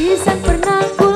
Pisang pernah ku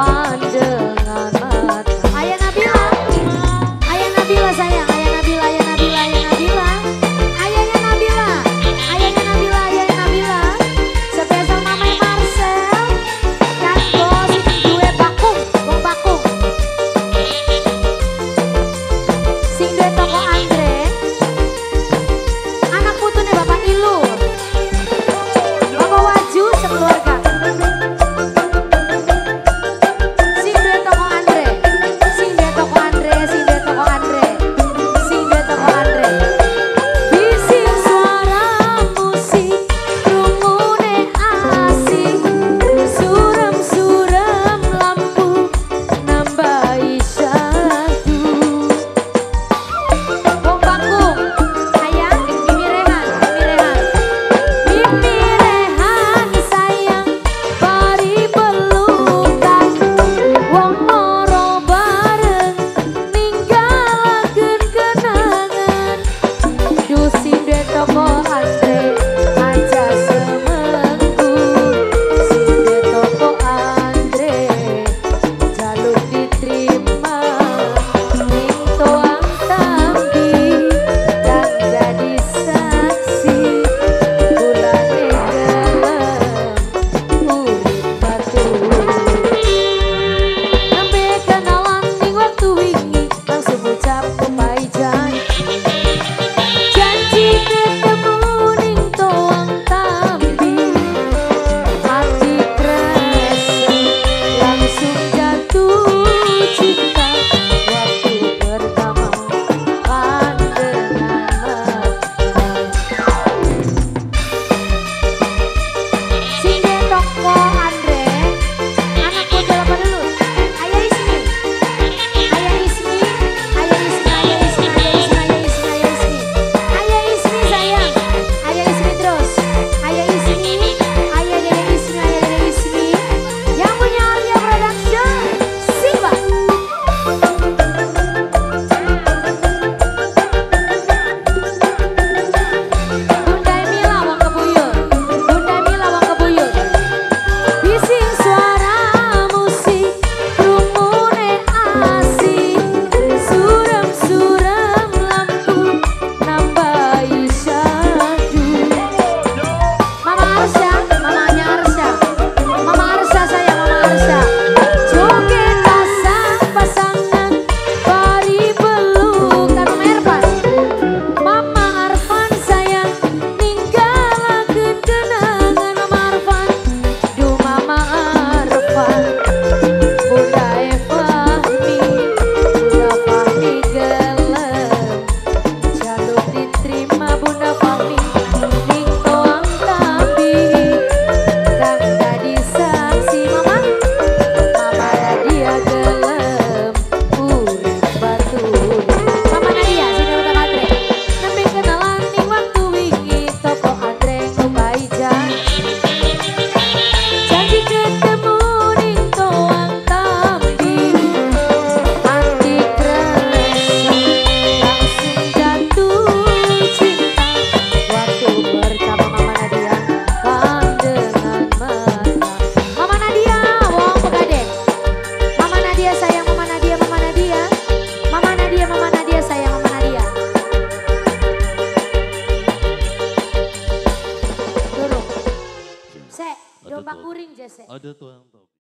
봐. 啊，对，多样多。